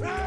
Right!